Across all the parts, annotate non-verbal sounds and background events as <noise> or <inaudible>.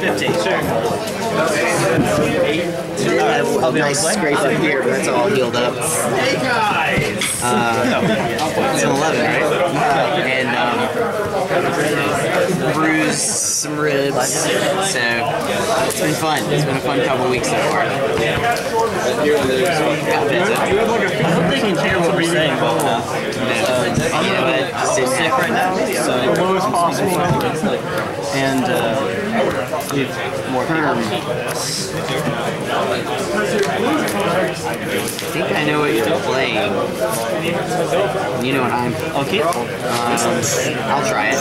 Fifteen. Sure. Uh, nice scrape up here, but that's all healed up. Hey guys. Uh, it's an 11, right? And um, bruised some ribs. So it's been fun. It's been a fun couple weeks so far. Pizza. I hope they can hear what we're saying well enough. I'm didn't sick right now, so the lowest possible. And uh, more people. I think I know what you're playing. You know what I'm. Okay. Um, I'll try it.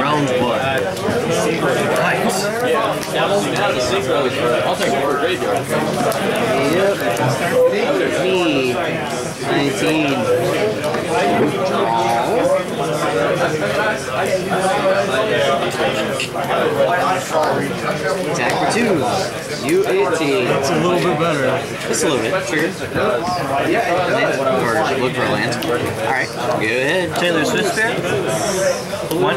Realms Blood. Nice. Yep. Me. 19. Attack for two. You 18. It's a little bit better. Just a little bit. Trigger. Land. Or look for a land. Alright, go ahead. Taylor Swift Fair. One.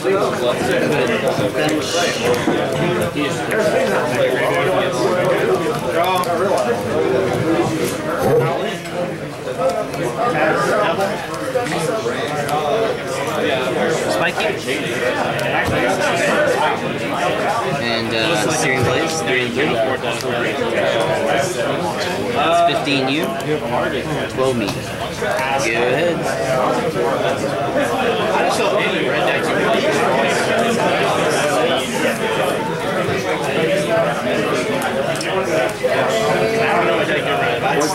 Spiky. And uh, steering blades, 3 and 3. It's 15 you, 12 me. Go ahead.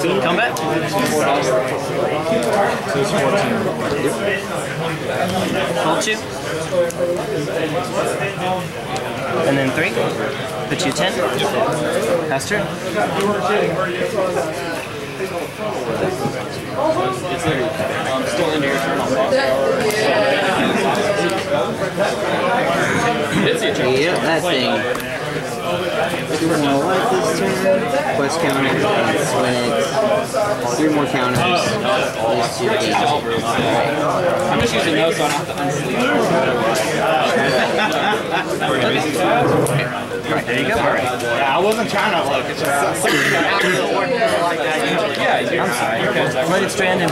Combat. Hold two. And then three. Put you ten. Pass turn. I'm still into your turn. Yep, that thing. Two more life this turn. Quest counter, and uh, Swinix. Three more counters. These two things. I'm just using those so I don't have to unsleeve. <laughs> There you go. All right. Yeah, I wasn't trying to look. It's just something out of the ordinary like <laughs> <laughs> that. Yeah, you're right. Let it strand and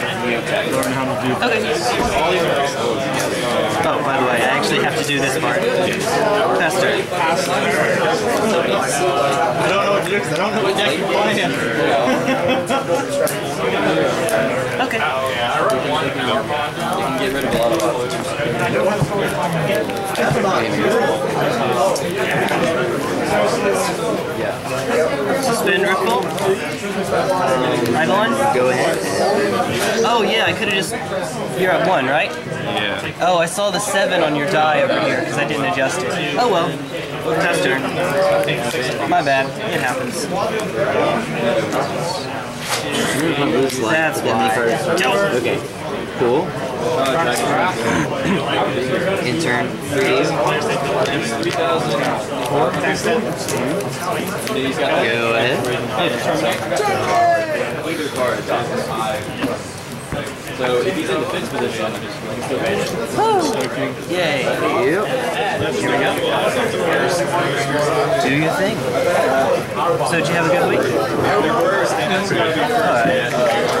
Okay. Oh, by the way, I actually have to do this part. Pass turn. I don't know what to do because I don't know what deck you're playing. Okay. You can get rid of a lot of Suspend Ripple. Um, Rivalen. Go ahead. Oh yeah, I could have just. You're at one, right? Yeah. Oh, I saw the seven on your die over here because I didn't adjust it. Oh well. Pass turn. My bad. It happens. You're gonna lose life. That's why. first. Okay. Cool. Intern. Three. Go ahead. Either card. So if he's in defense position, he still. Yay. Yep. Here we go. Do your thing. So did you have a good week? Alright.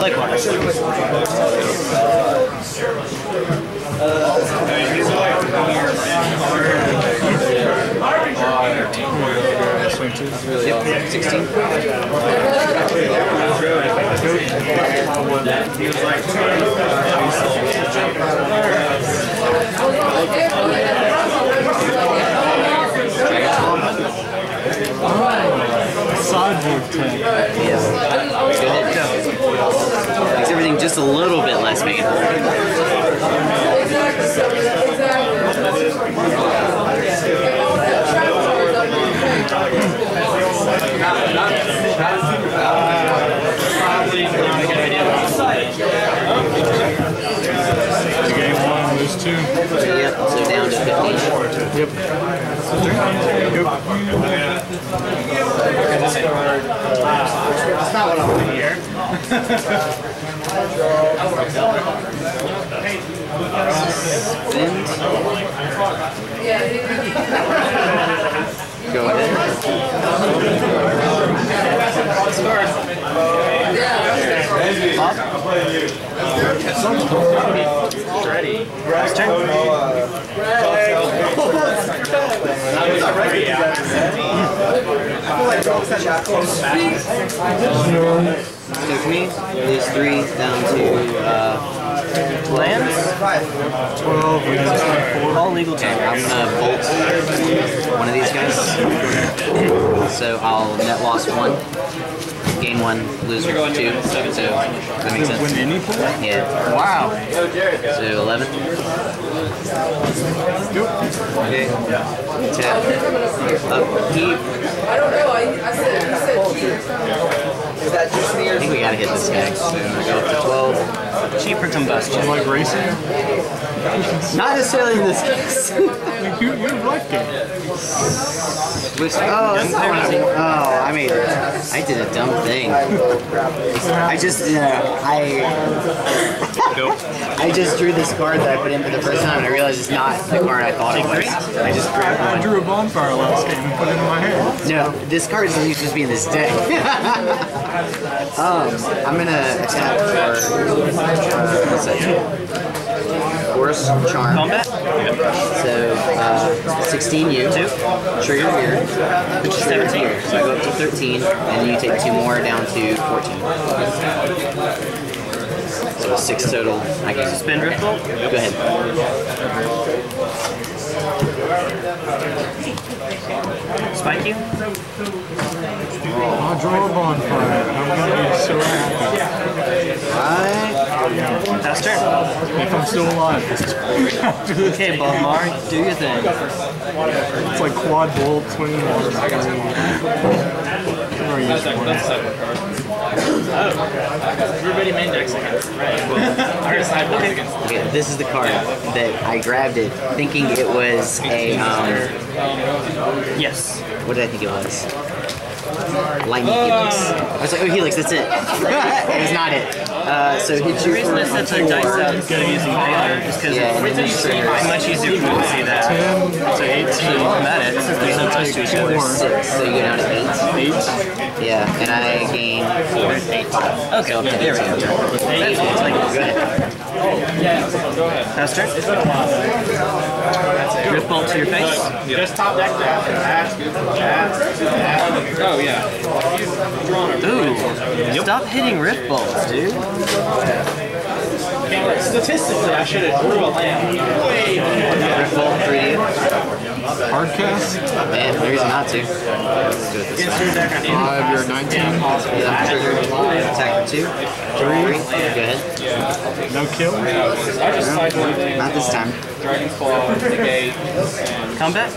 Likewise. Yep. 16. Sideboard tank. Yeah. Good. Makes everything just a little bit less meaningful. probably not a good idea. Game one, lose two. Yep. So down to 15. Yep. That's not what I want to hear. Spins. Go ahead. Ready. Took me. Lose three down to uh, Lands? 12 All legal Okay. I'm gonna bolt one of these guys. So I'll net loss one. Gain one, lose two. So that makes sense. win any pool? Yeah. Wow. So 11. Okay. Tap. Upkeep. Um, I don't know. I, I said, he said cheap. I think we gotta hit this guy. So go up to 12. Cheaper combustion. Like racing? Not necessarily in this case. <laughs> You, you like it. Which, oh, that's not what I. Oh, I made I did a dumb thing. I just, you know, I. I just drew this card that I put in for the first time and I realized it's not the card I thought it was. I just grabbed I one. drew a bonfire last game and put it in my hand. No, this card is supposed to be in this deck. <laughs> um, I'm gonna attack for. Uh, Charm. Combat? So, uh, 16 you. Two. Trigger here. Which is 17 here. So I go up to 13, and you take two more down to 14. So six total. I can Spin Rift? Go ahead. Spike you? I'll draw a bonfire. I'm gonna be so happy. Alright. Pass turn. If I'm still alive. After this Okay, Bogmar, do your thing. It's like quad bolt, twin water. Everybody main decks against red. Sideboards against Okay, this is the card that I grabbed it thinking it was a, um, Yes. what did I think it was? Lightning Helix. I was like, oh, Helix, that's it. <laughs> it's not it. Uh, so hit The you reason I for set the dice out instead of using Baylor is because Yeah, and then it's you trigger. much easier for me to see that. So 18, combat it, since they're so close to each other. six, so you go down to eight. Eight. Yeah, and I gain four. Eight. Five. Okay, there we go. That's it's like, Go ahead. pass turn. Rift Bolt to your face. Just top deck that. That's good. That's Oh, yeah. Ooh, stop hitting Rift Bolts, dude. statistically, I should have drew a land way Riffle, 3D. Hardcast. Man, no reason not to. Let's do it this way. I need Five, you're 19. Yeah, trigger. Attack for two. Three. Go ahead. No kill. I just sideboard things. Not this time. Dragon's Claw, Negate, and Combat?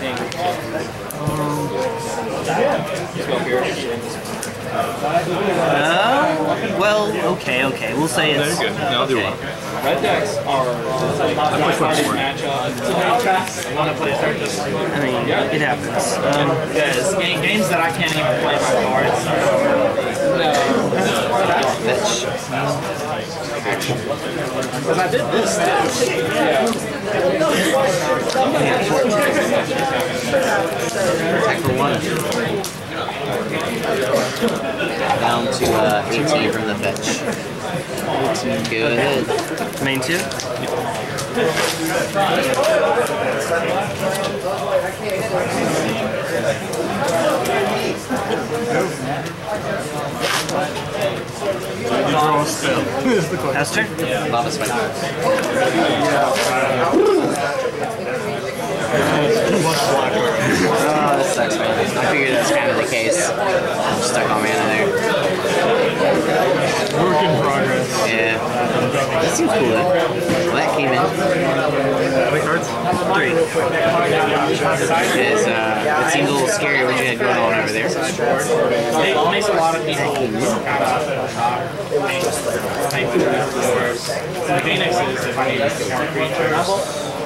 Go here. Uh, well, okay, okay. We'll say it's. Very Good. Yeah, I'll do okay. one. Red decks are like. I want to play start this. I mean, it happens. Um, Because game, games that I can't even play my cards. Fetch. Action. Because I did this too. Attack for one. Down to uh, 18 from the fetch. Go ahead. main two. Draw a spell. Is the question. Lava Spike. Plus black. Oh, that sucks, man. I figured that's kind of the case. I'm stuck on mana there. Work in progress. Yeah. That seems cool though. Well, that came in. How many cards? Three. Is, uh, it seems a little scary what you had going on over there. It makes a lot of people kind of think the Phoenix is if I need more creatures.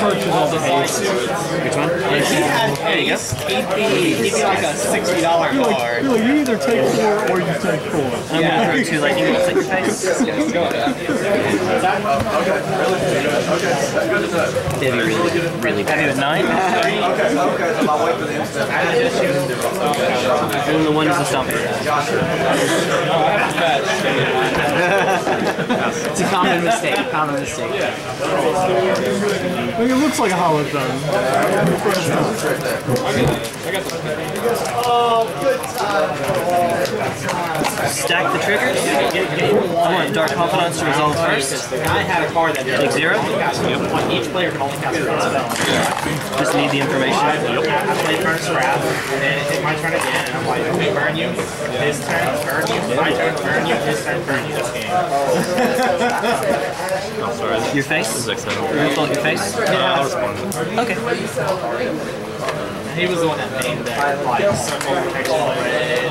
Which one? There you go. He'd be, he'd be like a sixty dollar card. You're like, you either take four or you take four. I'm gonna throw two lightning bolts at your face. That'd be really, really Happy bad. with nine? <laughs> And then the one is the stomping. It's a common mistake. Common mistake. Like, it looks like a holodome. Stack the triggers. I want Dark Confidant to resolve first. I had a card that did Take zero. Yep. Each player can only cast one spell. Just need the information. I played turn scrap, and then it hit my turn again, and I'm like, okay, burn you. His turn, burn you. My turn, burn you. His turn, burn you. This game. Oh, sorry. Your face? This is excellent. You fault your face? Uh, yeah, I'll respond. Okay. He was the one that named that, like, circle protection red and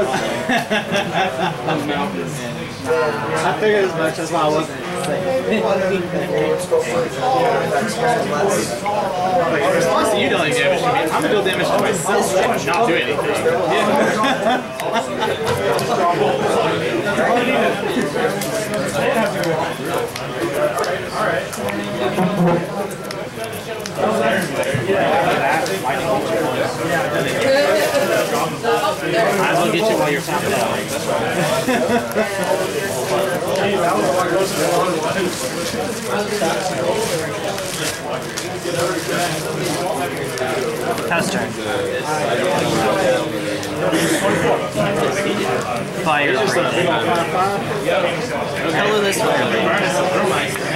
I figured as much. That's why I wasn't In response to you dealing damage to me, I'm gonna deal damage to myself and not do anything. Might as well get you while you're tapping out. Pass turn. Fire. Colorless fire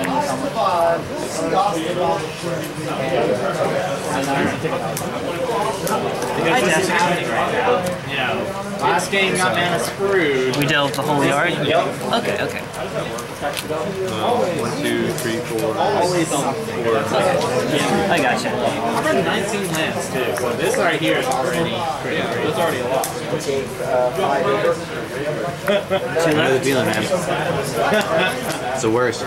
it. Because this is happening right now. You know, last game got mana screwed. We delved the Holy Art? Yep. Okay, okay. One, two, three, four. Always on four. I gotcha. I'm running 19 lands too, so this right here is already pretty great. That's already a lot. Take uh. I know the feeling, man. <laughs> It's the worst.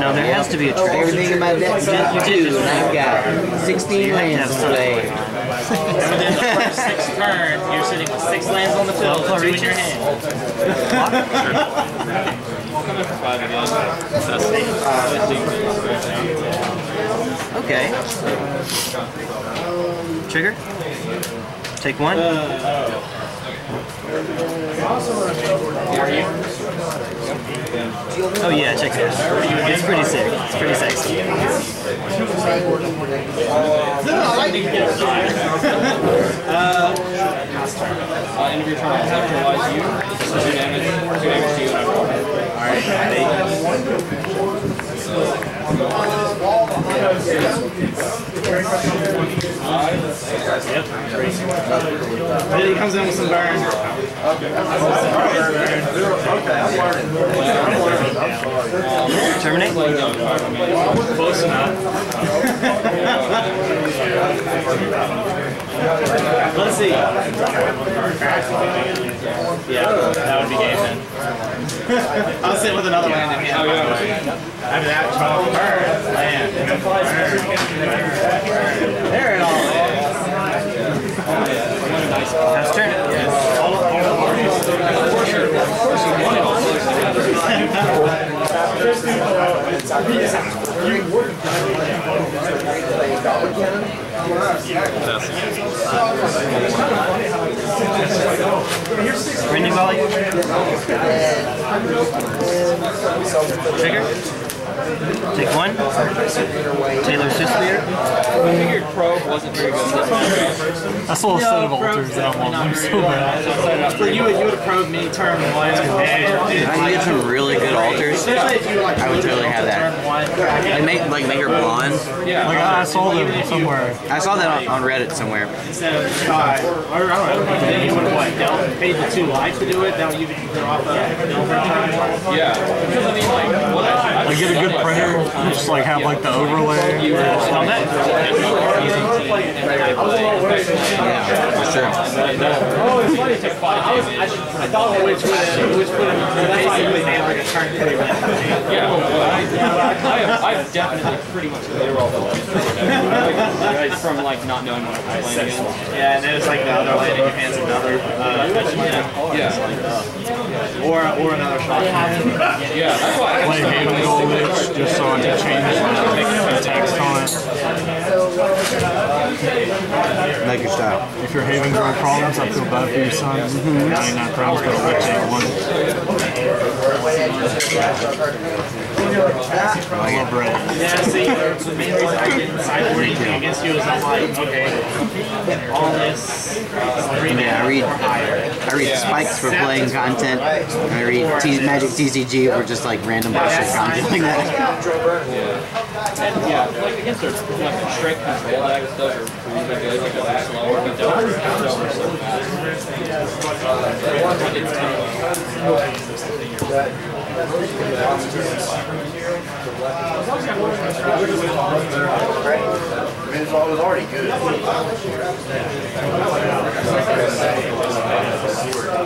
No, there has to be a trick. Everything in my deck's just two, and I've got 16 lands to play. Within the first six <laughs> turns, you're sitting with six lands on the field, and two in your hand. Okay. Trigger. Take one. Uh, Oh yeah, check it out. It's pretty sick. It's pretty sexy. Uh, end of your turn, I'll neutralize you. Two damage, two damage to you, and I roll. Then he comes in with some burn. Terminate. Close enough. Let's see. Yeah, that would be game then. I'll sit with another land in hand. After that, draw burn, land. There it all is. Pass turn. All, all Rending volley. Trigger. Take one. Taylor Sislier. I figured probe wasn't very good this match. I saw a set of altars that I want them <laughs> so bad. For you, you would have probed me turn one. And, If I can get some really good altars, especially if you like, I would totally have that. turn make like make her blonde. Yeah. Like I saw them somewhere. I saw that on, on Reddit somewhere. Instead of five, or uh, I don't know, then you would have what, dealt, paid the two life to do it, now you can drop a Delver. Yeah. Because I mean, like, what I, I Like get a good printer, just like have like the overlay. On that, Yeah, for sure. oh, it's funny, it took five damage. I thought which would have, which would have basically made like a turn three yeah, well, I, I, have, I've definitely pretty much clear all the lights. From like not knowing what I'm playing against. Yeah, and then it's like the other land in your hand's another, uh, Yeah. Or, or another shot. Yeah, that's why I Play Haven Gold just so I can change the text on it. Like your style. If you're Haven Girl problems, I feel bad for your son. Mm-hmm. 99 problems, but Witch ain't one. Ah. I love red. Yeah, see, the main reason I didn't sideboard anything against you is I'm like, okay, all this three Yeah, I read- higher. I read spikes for playing content. And I read T- Magic TCG for just like random bullshit content. Like <laughs> that. And yeah, like against their like straight control decks, those are pretty good. Because they're slower, but they'll over so fast. I mean, it was already good. The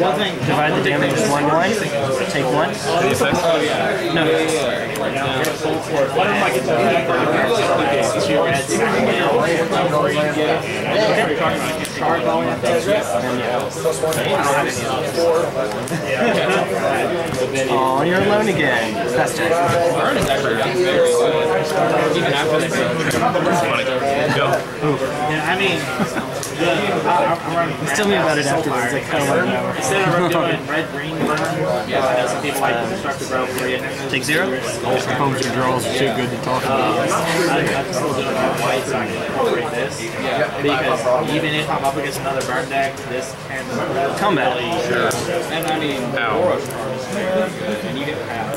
one thing, Divide the damage one one. Take one. No. one of my get to two red, second mana. What you're talking about, shard bowling, I think. And yeah. I don't have any of those. Oh, you're alone again. That's it. Burn is actually very good. Even after they Yeah, I mean, the, I, I'm running. Tell me about it afterwards. I kind of want to know. Instead of doing red green burn, I know some people like constructive rope three and then Take zero? Homes and draws are too good to talk about. Uh, I, I'm still doing my white so I can incorporate this. Because even if I'm up against another burn deck, this can Combat. really And I mean, Boros card is very good, and you get half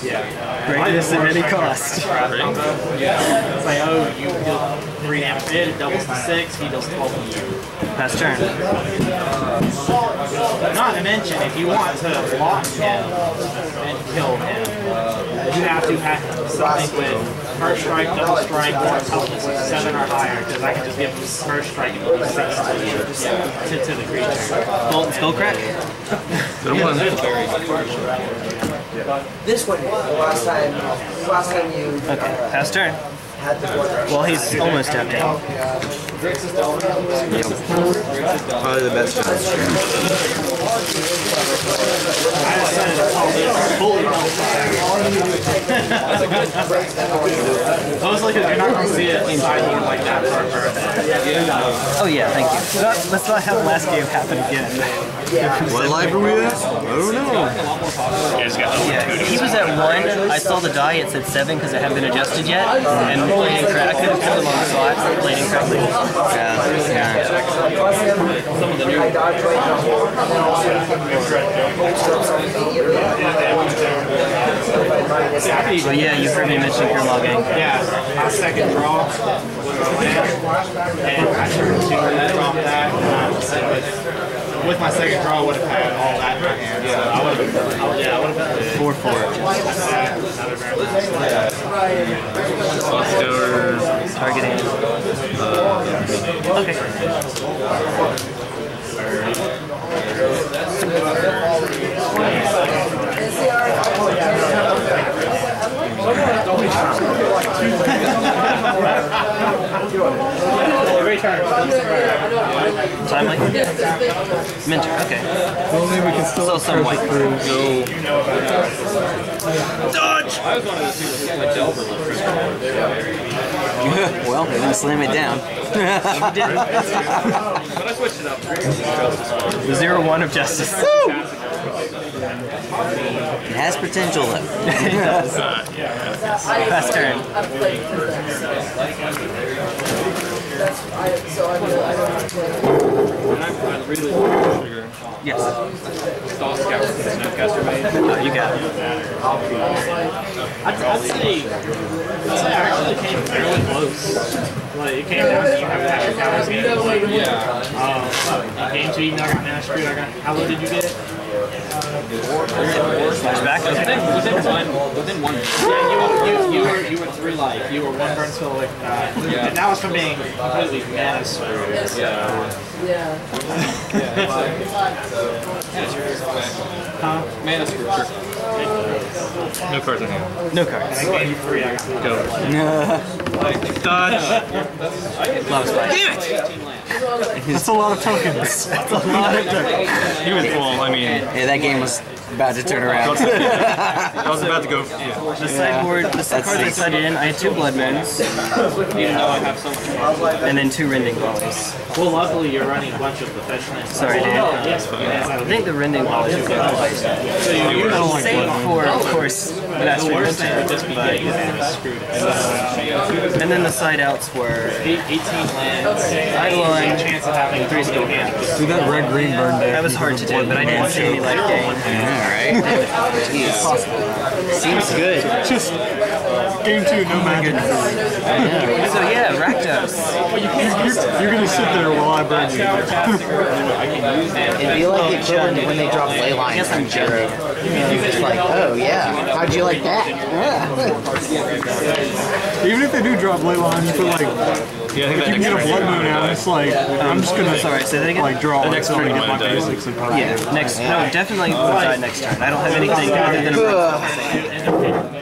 too. Break this at any cost. Yeah. It's like, oh, you deal three damage hit, it doubles to six, he deals 12 to you. Pass turn. Not to mention, if you want to block him and kill him, you have to have something with first strike, double strike, or intelligence with seven or higher, because I can just give him first strike and it'll be six to, to, to the creature. Bolt and skull crack. This one, last time, last time you Okay, uh, pass turn. had the board. Well, he's almost tapped out. Probably the best choice. I just said <laughs> it's all this fully Mostly because you're not going to see it inside you like that for a. Oh yeah, thank you. Let's not have the last game happen again. What live are we at? I don't know. Yeah, he was at one. I saw the die. It said seven because it hadn't been adjusted yet. And played incorrect. I could have killed him on the spot. Played incorrectly. Yeah. yeah. But yeah, you heard me mention Grim Logging. Yeah, my second draw was a land, and I turned two and dropped that. And I was with, with my second draw, I would have had all that in my hand. So I would have been, I would, yeah, I would have been Four four. that. Another very nice. Targeting. Uh, <laughs> Okay. Timely? Mentor, okay. Well, maybe we can still Still some white. I was wanting to see what Delver was. well, they're gonna slam it down. But I switched it up. The zero one of justice. It has potential though. <laughs> it does. <laughs> Pass turn. And I, I really like Tasigur. Yes. Stall Scout, Snapcaster Mage. Oh, you got it. I'd, I'd say, I'd say I actually came fairly close. Like, it came down to you having to have your counters games. Yeah. Um, game two, even though I got mastery, I got, how low did you get? Flashback? Within, within one, within one. Yeah, you were, you, you were, you were three life. You were one burn skill with, uh, and that was from being completely mana screwed. Yeah. Huh? Mana screw, sure. No cards in hand. No cards. I gave you three. I got Go. <laughs> Dodge. Lava spike. Damn it! That's a lot of tokens. <laughs> That's a lot of tokens. He was, well, I mean, Yeah, that game was about to turn around. I was about to go, yeah. The sideboard, the That's cards I six. in, I had two Blood Moons, Even though I have so much. and then two Rending Volleys. Well, luckily you're running a bunch of the fetch lands. Sorry, dude. Oh, I think the Rending Volleys would go twice. So you, you I don't Save for, of course, the Master worst thing would just be but getting your yeah. screwed. And then the side outs were 18 lands. Sideline. Chance of having three skill hand. Do that red green burn deck. That was hard to do, but I didn't see any like game. Alright. Seems good. Just game two, no oh magic. So yeah, Rakdos. You're, you're gonna sit there while I burn you. <laughs> It'd be like the equivalent when they drop ley lines Guess I'm on Jiro. It's like, oh yeah, how'd you like that? Yeah. Even if they do drop ley lines for like, Yeah, I think if you can get a blood moon out, it's like, I'm just gonna Sorry, say that again. like draw The like next turn get my basics and probably Yeah, next, no, definitely will die next turn. I don't have anything other than a